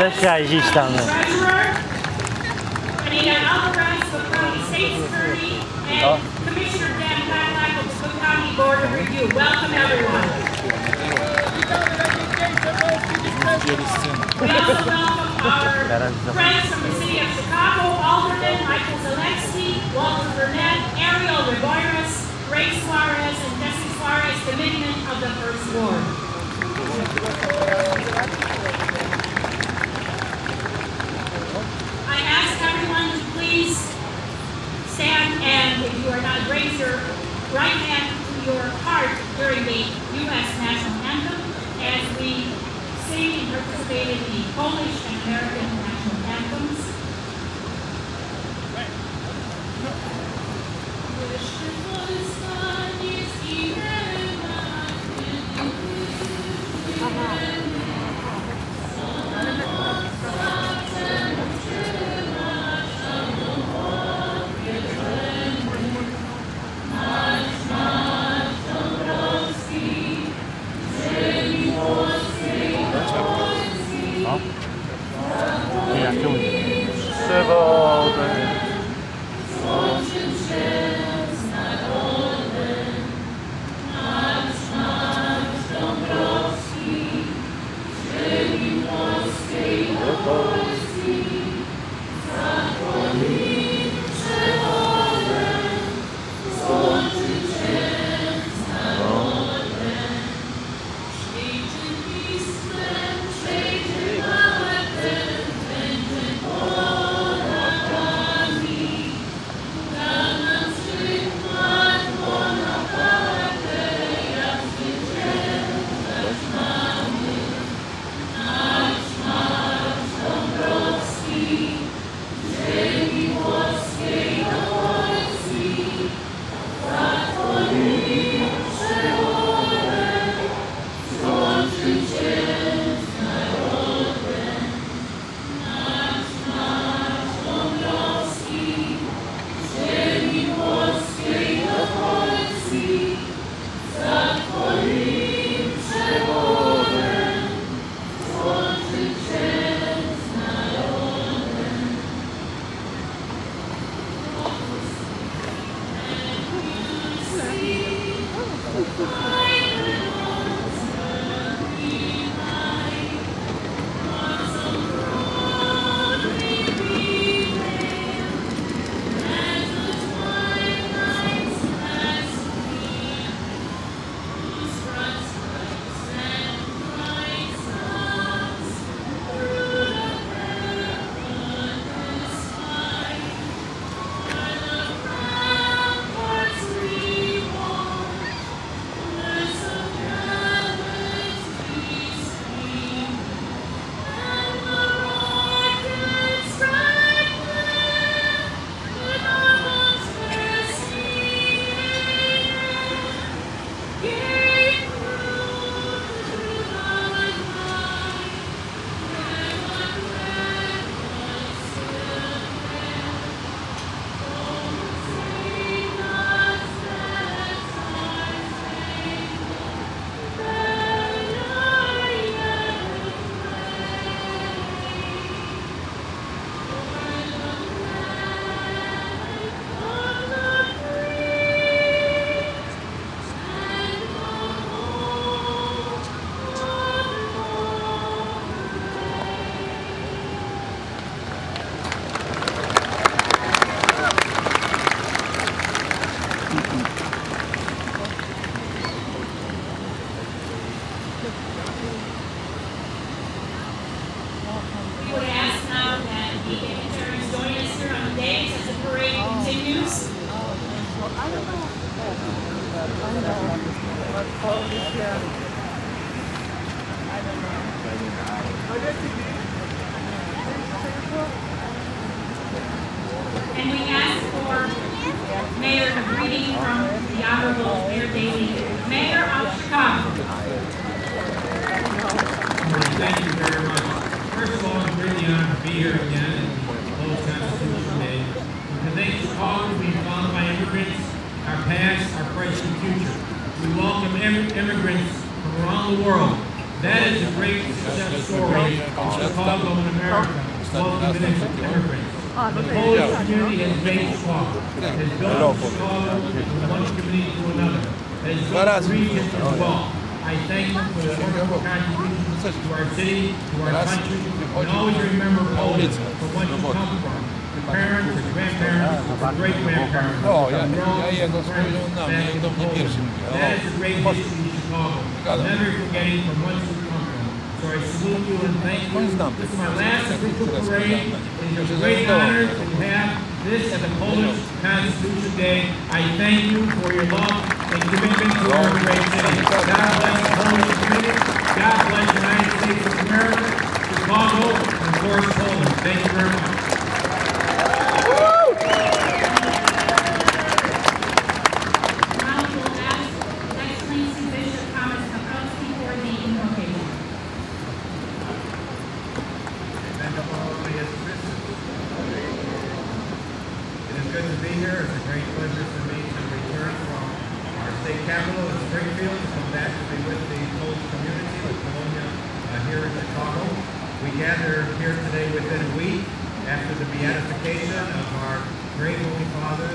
Şaşırıcı işlemler. Commissioner Dan Padlack of the Cook County Board of Review. Welcome everyone. We also welcome our friends from the city of Chicago, Alderman Michael Zelensky, Walter Burnett, Ariel Riboiris, Ray Suarez, and Jesse Suarez, Dominion of the First Ward. if you are not raise your right hand to your heart during the U.S. national anthem as we sing and participate in the Polish and American Thank you. Thank you very much. First of all, I'm really honored to be here again in Old Constitution Day. And today's cause we followed by immigrants, our past, our present, and future. We welcome immigrants from around the world. That is a great success story of Chicago and America, welcoming immigrants. The Polish community has made Chicago, has built Chicago from one community to another, has built the as well. I thank you for the wonderful contribution to our city, to our country, and always remember Poland for what you come from. Your parents, your grandparents, your ah, great grandparents. Oh, yeah, yeah, yeah, to spojrzał na mnie i do mnie pierwszy mówi. That is the great oh, history in Chicago. Never forgetting from what you come from. So I salute you and thank you. This is my last official parade. It is a great honor to have this at the Polish Constitution Day. I thank you for your love and commitment to our great city. God bless the Polish community. God bless the United States of America, Chicago, and of course, Poland. Thank you very much. gather here today within a week after the beatification of our great Holy Father,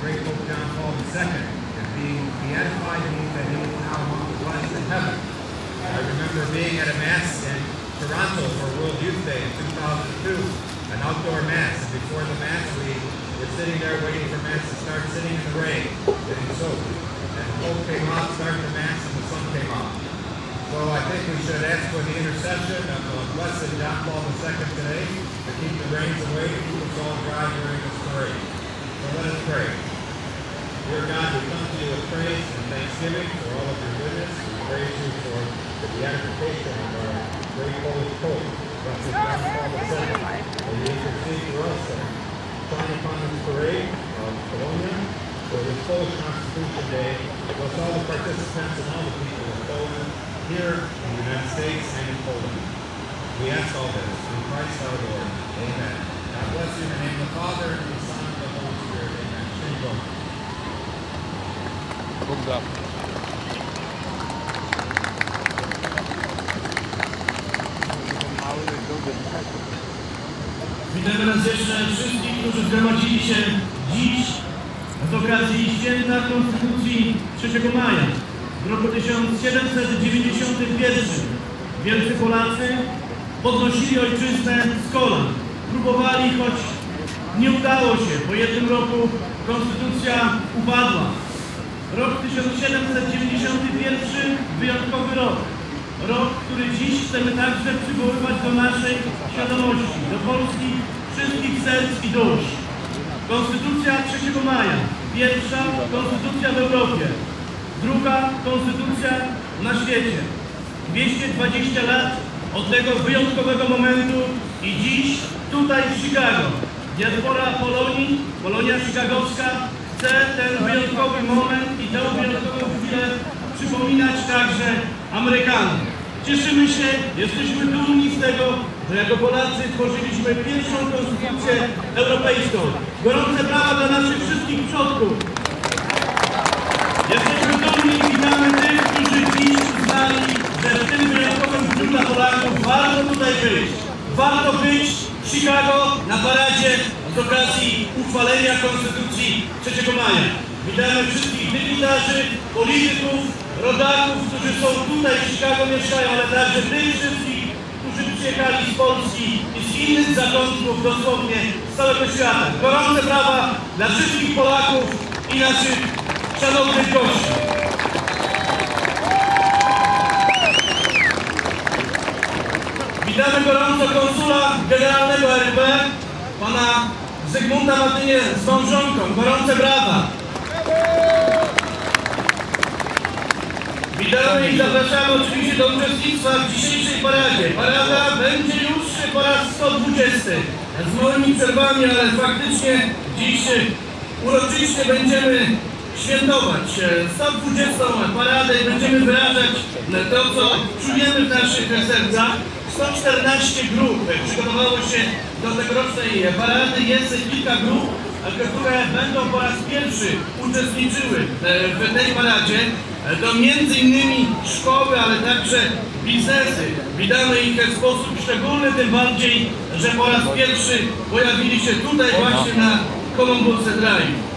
great Pope John Paul II. And being beatified means that he is now among the ones in heaven. I remember being at a Mass in Toronto for World Youth Day in 2002, an outdoor Mass. And before the Mass, we were sitting there waiting for Mass to start, sitting in the rain, getting soaked. And the Pope came up, started the Mass, and the sun came up. Well, I think we should ask for the interception of the uh, blessed John Paul II today to keep the rains away and keep us all dry during this parade. So let us pray. Dear God, we come to you with praise and thanksgiving for all of your goodness. We praise you for the beatification of our great Holy Pope, blessed John Paul II, and you intercede for us and sign upon this parade of Bologna for this full Constitution Day, bless all the participants and all the people of Bologna. here in the United States and in Poland. We ask all this through Christ our Lord. Amen. God bless you in the name of the Father, and the Son, and the Holy Spirit. Amen. Shalom. Thumbs Witamy raz jeszcze wszystkich, którzy zgromadzili się dziś z okazji Święta Konstytucji 3 maja. W roku 1791 wielcy Polacy podnosili ojczyznę z kolan. Próbowali, choć nie udało się. Po jednym roku konstytucja upadła. Rok 1791 wyjątkowy rok. Rok, który dziś chcemy także przywoływać do naszej świadomości, do Polski wszystkich serc i dusz. Konstytucja 3 maja, pierwsza konstytucja w Europie, druga konstytucja na świecie. 220 lat od tego wyjątkowego momentu i dziś tutaj w Chicago diaspora Polonii, Polonia chicagowska chce ten wyjątkowy moment i tę wyjątkową chwilę przypominać także Amerykanom. Cieszymy się, jesteśmy dumni z tego, że jako Polacy tworzyliśmy pierwszą konstytucję europejską. Gorące brawa dla naszych wszystkich przodków, być. Warto być w Chicago na paradzie z okazji uchwalenia Konstytucji 3 maja. Witamy wszystkich dygnitarzy, polityków, rodaków, którzy są tutaj w Chicago mieszkają, ale także tych wszystkich, którzy przyjechali z Polski i z innych zakątków dosłownie z całego świata. Gorące prawa dla wszystkich Polaków i naszych szanownych gości. Witamy gorąco konsula generalnego RP, pana Zygmunta Matynie z małżonką. Gorące brawa. Witamy i zapraszamy oczywiście do uczestnictwa w dzisiejszej paradzie. Parada będzie już po raz 120. Z moimi przerwami, ale faktycznie dziś uroczyście będziemy świętować 120 e, paradę i będziemy wyrażać to, co czujemy w naszych sercach. 114 grup przygotowało się do tegorocznej parady. Jest kilka grup, które będą po raz pierwszy uczestniczyły e, w tej paradzie. To między innymi szkoły, ale także biznesy. Witamy ich w sposób szczególny, tym bardziej, że po raz pierwszy pojawili się tutaj właśnie na Columbus Drive.